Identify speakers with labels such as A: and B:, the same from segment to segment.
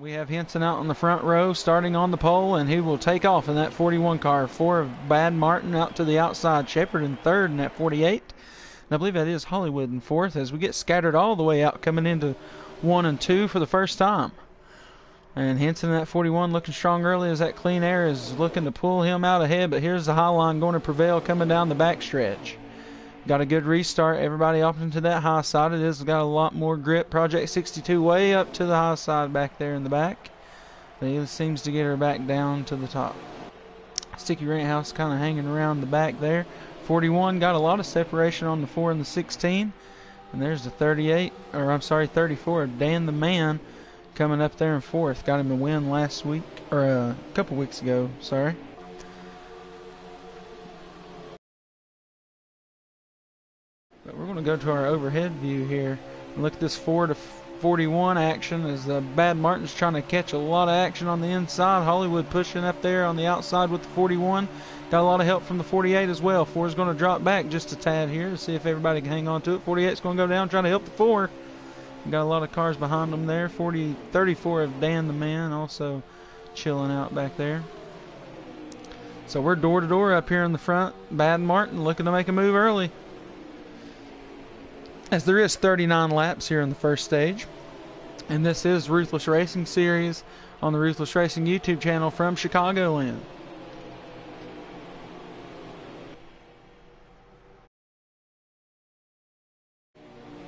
A: We have Henson out on the front row, starting on the pole, and he will take off in that 41 car. Four of Bad Martin out to the outside. Shepard in third in that 48. And I believe that is Hollywood in fourth as we get scattered all the way out, coming into one and two for the first time. And Henson in that 41 looking strong early as that clean air is looking to pull him out ahead. But here's the high line going to prevail coming down the backstretch. Got a good restart. Everybody up into that high side. It has got a lot more grip. Project 62 way up to the high side back there in the back. He seems to get her back down to the top. Sticky Rent House kind of hanging around the back there. 41 got a lot of separation on the 4 and the 16. And there's the 38, or I'm sorry, 34. Dan the Man coming up there in fourth. Got him a win last week, or uh, a couple weeks ago, sorry. Going to go to our overhead view here look at this 4 to 41 action as uh, Bad Martin's trying to catch a lot of action on the inside. Hollywood pushing up there on the outside with the 41. Got a lot of help from the 48 as well. 4 is going to drop back just a tad here to see if everybody can hang on to it. 48 is going to go down trying to help the 4. Got a lot of cars behind them there. 40, 34 of Dan the Man also chilling out back there. So we're door to door up here in the front. Bad Martin looking to make a move early as there is 39 laps here in the first stage. And this is Ruthless Racing Series on the Ruthless Racing YouTube channel from Chicagoland.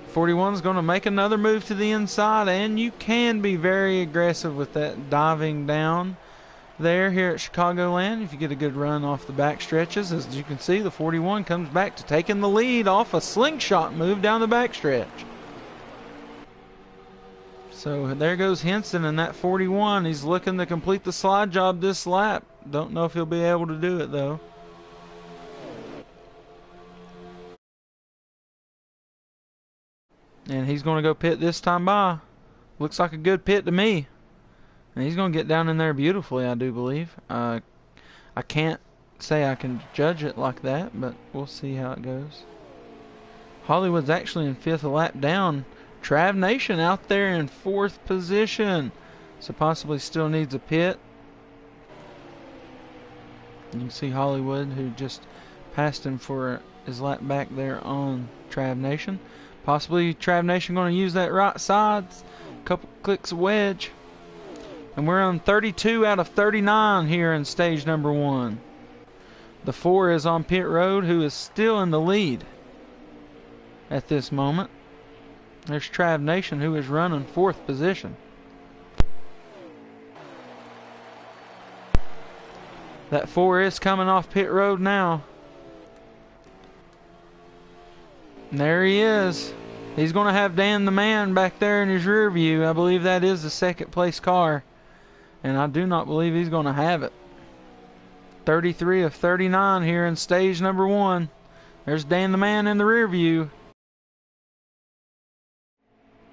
A: Forty-one is going to make another move to the inside, and you can be very aggressive with that diving down there here at Chicagoland if you get a good run off the back stretches. As you can see, the 41 comes back to taking the lead off a slingshot move down the back stretch. So there goes Henson in that 41. He's looking to complete the slide job this lap. Don't know if he'll be able to do it though. And he's going to go pit this time by. Looks like a good pit to me. And he's going to get down in there beautifully, I do believe. Uh, I can't say I can judge it like that, but we'll see how it goes. Hollywood's actually in fifth lap down. Trav Nation out there in fourth position. So possibly still needs a pit. You can see Hollywood who just passed him for his lap back there on Trav Nation. Possibly Trav Nation going to use that right side. Couple clicks wedge. And we're on 32 out of 39 here in stage number one. The four is on pit road, who is still in the lead at this moment. There's Trav Nation, who is running fourth position. That four is coming off pit road now. And there he is. He's going to have Dan the Man back there in his rear view. I believe that is the second place car. And I do not believe he's going to have it. 33 of 39 here in stage number one. There's Dan the Man in the rear view.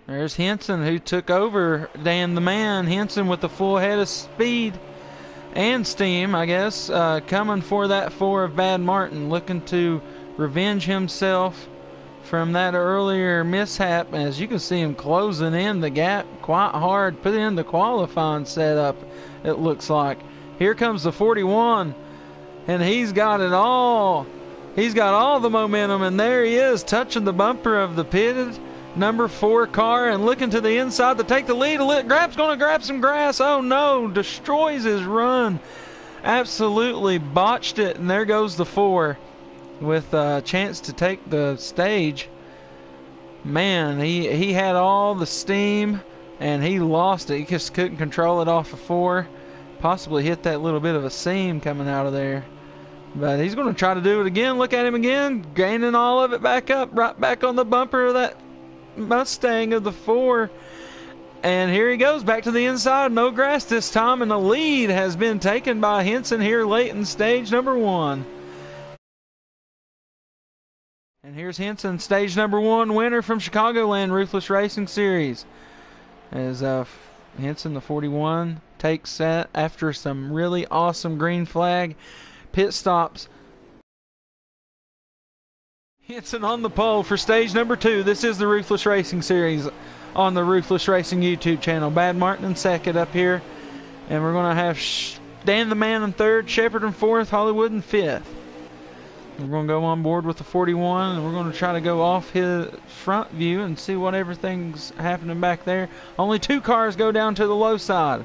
A: There's Henson who took over Dan the Man. Henson with the full head of speed and steam, I guess, uh, coming for that four of Bad Martin, looking to revenge himself from that earlier mishap. As you can see him closing in the gap quite hard, put in the qualifying setup, it looks like. Here comes the 41, and he's got it all. He's got all the momentum, and there he is, touching the bumper of the pitted number four car and looking to the inside to take the lead. Grab's going to grab some grass. Oh no, destroys his run. Absolutely botched it, and there goes the four with a chance to take the stage. Man, he he had all the steam and he lost it. He just couldn't control it off of four. Possibly hit that little bit of a seam coming out of there. But he's going to try to do it again. Look at him again, gaining all of it back up, right back on the bumper of that Mustang of the four. And here he goes back to the inside. No grass this time, and the lead has been taken by Henson here late in stage number one. And here's Henson, stage number one winner from Chicagoland Ruthless Racing Series. As uh, Henson, the 41, takes that after some really awesome green flag pit stops. Henson on the pole for stage number two. This is the Ruthless Racing Series on the Ruthless Racing YouTube channel. Bad Martin in second up here. And we're going to have Dan the Man in third, Shepard in fourth, Hollywood in fifth. We're going to go on board with the 41 and we're going to try to go off his front view and see what everything's happening back there. Only two cars go down to the low side.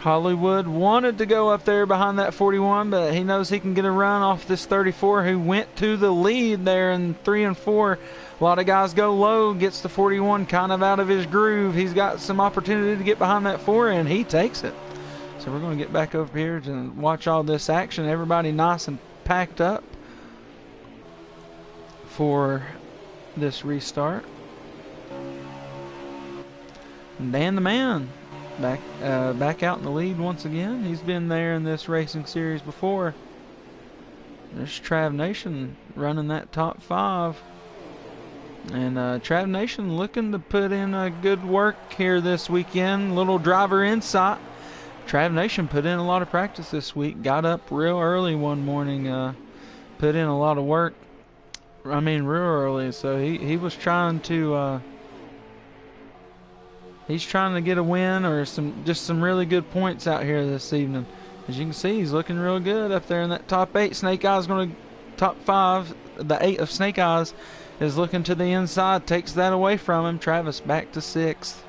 A: Hollywood wanted to go up there behind that 41, but he knows he can get a run off this 34 who went to the lead there in 3 and 4. A lot of guys go low, gets the 41 kind of out of his groove. He's got some opportunity to get behind that 4 and he takes it. So we're going to get back over here to watch all this action. Everybody nice and packed up for this restart. Dan the man back uh, back out in the lead once again. He's been there in this racing series before. There's Trav Nation running that top five. And uh, Trav Nation looking to put in a good work here this weekend. Little driver insight. Trav Nation put in a lot of practice this week. Got up real early one morning. Uh, put in a lot of work. I mean, real early. So he, he was trying to uh, he's trying to get a win or some just some really good points out here this evening. As you can see, he's looking real good up there in that top eight. Snake Eyes going to top five. The eight of Snake Eyes is looking to the inside, takes that away from him. Travis back to sixth.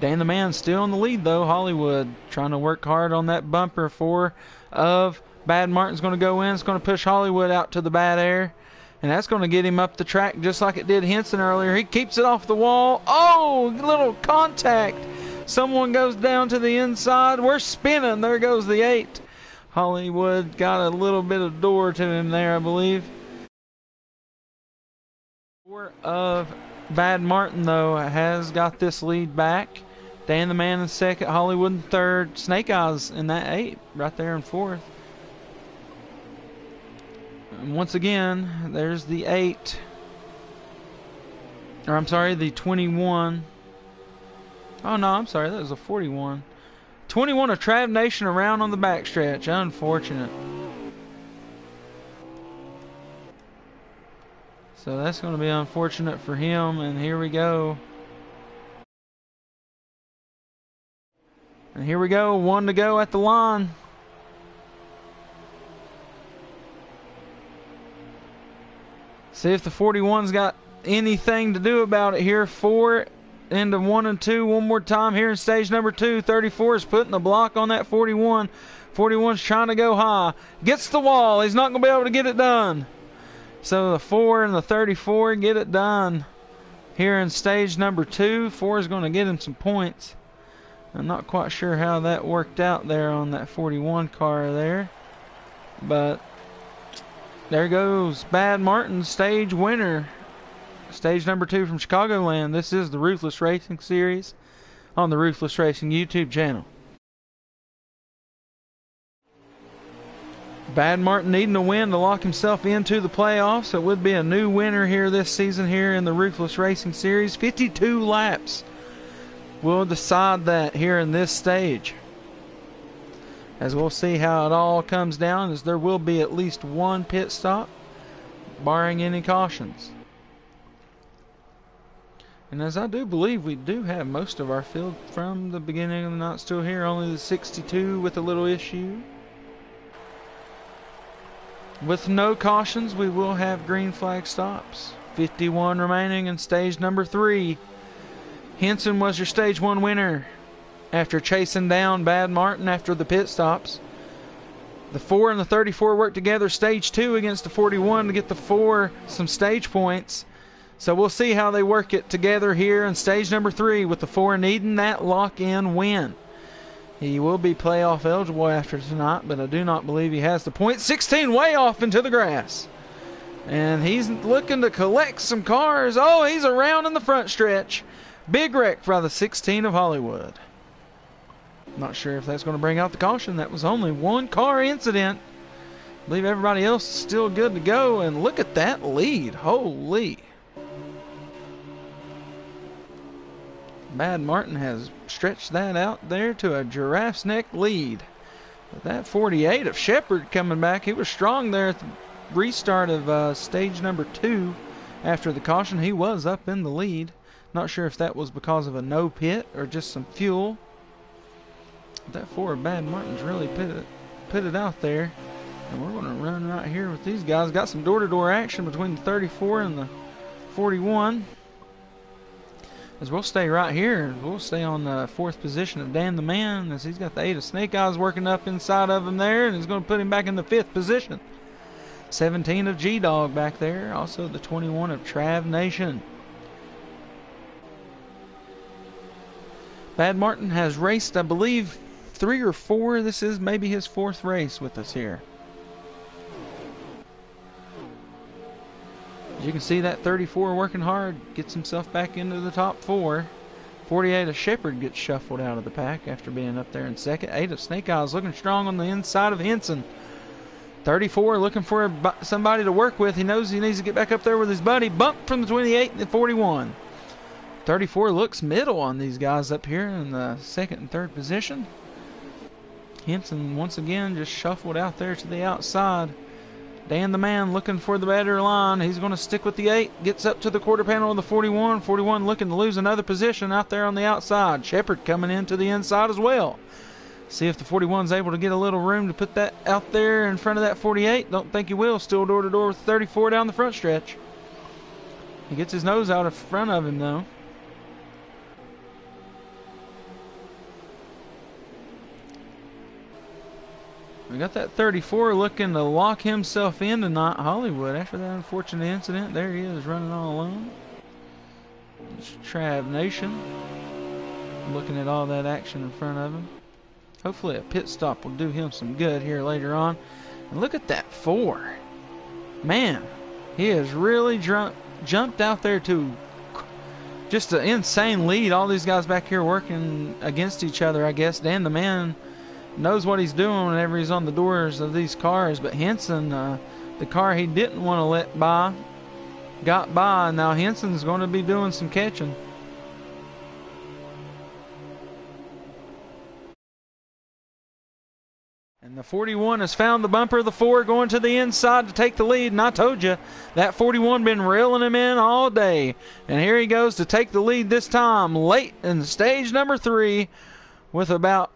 A: Dan the Man still in the lead though. Hollywood trying to work hard on that bumper. Four of Bad Martin's going to go in. It's going to push Hollywood out to the bad air. And that's going to get him up the track just like it did Henson earlier. He keeps it off the wall. Oh, little contact. Someone goes down to the inside. We're spinning. There goes the eight. Hollywood got a little bit of door to him there, I believe. Four of Bad Martin, though, has got this lead back. Dan the Man in second, Hollywood in third, Snake Eyes in that eight, right there in fourth. And once again, there's the 8. Or I'm sorry, the 21. Oh no, I'm sorry, that was a 41. 21 of Trav Nation around on the backstretch. Unfortunate. So that's going to be unfortunate for him. And here we go. And here we go. One to go at the line. See if the 41's got anything to do about it here. Four into one and two one more time here in stage number two. 34 is putting the block on that 41. 41's trying to go high. Gets the wall. He's not going to be able to get it done. So the 4 and the 34 get it done here in stage number two. 4 is going to get him some points. I'm not quite sure how that worked out there on that 41 car there. But there goes Bad Martin, stage winner. Stage number two from Chicagoland. This is the Ruthless Racing Series on the Ruthless Racing YouTube channel. Bad Martin needing a win to lock himself into the playoffs. It would be a new winner here this season here in the Ruthless Racing Series. 52 laps will decide that here in this stage as we'll see how it all comes down as there will be at least one pit stop barring any cautions. And as I do believe we do have most of our field from the beginning of the night still here only the 62 with a little issue. With no cautions we will have green flag stops. 51 remaining in stage number three. Henson was your stage one winner after chasing down Bad Martin after the pit stops. The 4 and the 34 work together stage 2 against the 41 to get the 4 some stage points. So we'll see how they work it together here in stage number 3 with the 4 needing that lock-in win. He will be playoff eligible after tonight, but I do not believe he has the point. 16 way off into the grass. And he's looking to collect some cars. Oh, he's around in the front stretch. Big wreck for the 16 of Hollywood. Not sure if that's going to bring out the caution. That was only one car incident. I believe everybody else is still good to go. And look at that lead. Holy. Bad Martin has stretched that out there to a giraffe's neck lead. But that 48 of Shepard coming back, he was strong there at the restart of uh, stage number two after the caution. He was up in the lead. Not sure if that was because of a no pit or just some fuel. That four Bad Martin's really put it, put it out there. And we're going to run right here with these guys. Got some door-to-door -door action between the 34 and the 41. As we'll stay right here. We'll stay on the fourth position of Dan the Man as he's got the eight of Snake Eyes working up inside of him there and he's going to put him back in the fifth position. 17 of G-Dog back there. Also the 21 of Trav Nation. Bad Martin has raced, I believe, three or four. This is maybe his fourth race with us here. As you can see, that 34 working hard gets himself back into the top four. 48 of Shepard gets shuffled out of the pack after being up there in second. 8 of Snake Eyes looking strong on the inside of Henson. 34 looking for somebody to work with. He knows he needs to get back up there with his buddy. Bump from the 28 and the 41. 34 looks middle on these guys up here in the second and third position. Henson once again just shuffled out there to the outside. Dan the man looking for the better line. He's going to stick with the 8. Gets up to the quarter panel of the 41. 41 looking to lose another position out there on the outside. Shepard coming into the inside as well. See if the 41's able to get a little room to put that out there in front of that 48. Don't think he will. Still door to door with 34 down the front stretch. He gets his nose out in front of him though. We got that 34 looking to lock himself in tonight. Hollywood, after that unfortunate incident, there he is running all alone. It's Trav Nation looking at all that action in front of him. Hopefully a pit stop will do him some good here later on. And look at that four. Man, he has really jumped out there to just an insane lead. All these guys back here working against each other, I guess. Dan the man knows what he's doing whenever he's on the doors of these cars. But Henson, uh, the car he didn't want to let by, got by. And now Henson's going to be doing some catching. And the 41 has found the bumper of the four going to the inside to take the lead. And I told you, that 41 been reeling him in all day. And here he goes to take the lead this time, late in stage number three, with about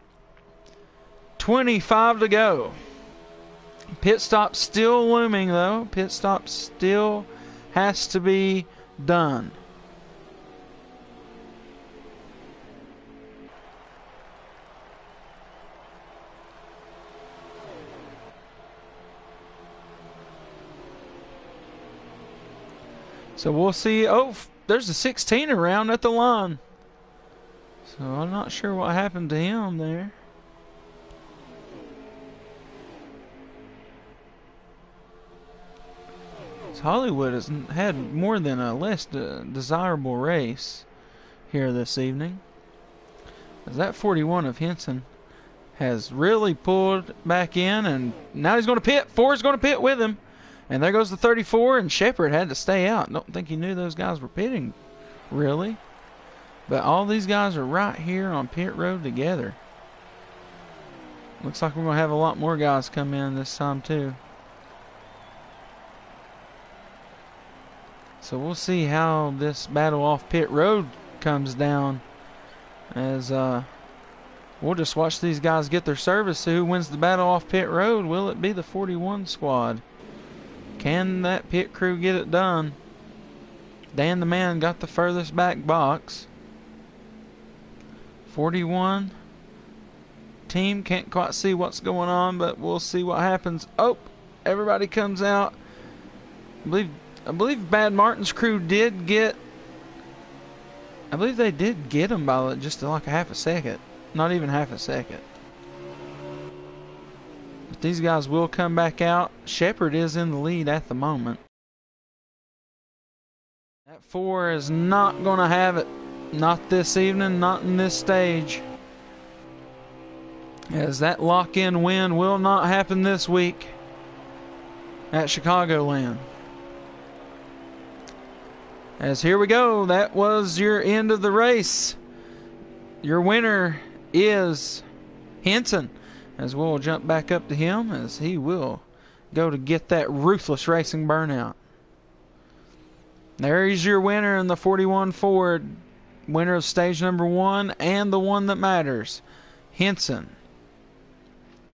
A: 25 to go. Pit stop still looming though. Pit stop still has to be done. So we'll see. Oh, there's a 16 around at the line. So I'm not sure what happened to him there. Hollywood has had more than a less de uh, desirable race here this evening. As that 41 of Henson has really pulled back in, and now he's going to pit. Four is going to pit with him. And there goes the 34, and Shepard had to stay out. Don't think he knew those guys were pitting, really. But all these guys are right here on pit road together. Looks like we're going to have a lot more guys come in this time, too. So we'll see how this battle off pit road comes down as uh, we'll just watch these guys get their service. See who wins the battle off pit road. Will it be the 41 squad? Can that pit crew get it done? Dan the man got the furthest back box. 41 team can't quite see what's going on, but we'll see what happens. Oh, everybody comes out. I believe I believe Bad Martin's crew did get. I believe they did get him by just like a half a second. Not even half a second. But these guys will come back out. Shepard is in the lead at the moment. That four is not going to have it. Not this evening, not in this stage. As that lock-in win will not happen this week at Chicagoland. As here we go, that was your end of the race. Your winner is Henson. As we'll jump back up to him as he will go to get that ruthless racing burnout. There is your winner in the 41 Ford, winner of stage number one and the one that matters, Henson.